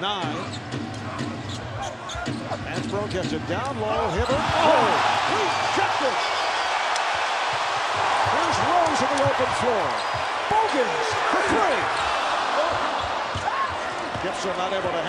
nine. Hansbrough gets it down low. Hibbert. Oh! oh, he checked it. Here's Rose in the open floor. Bogans for three. Gibson not able to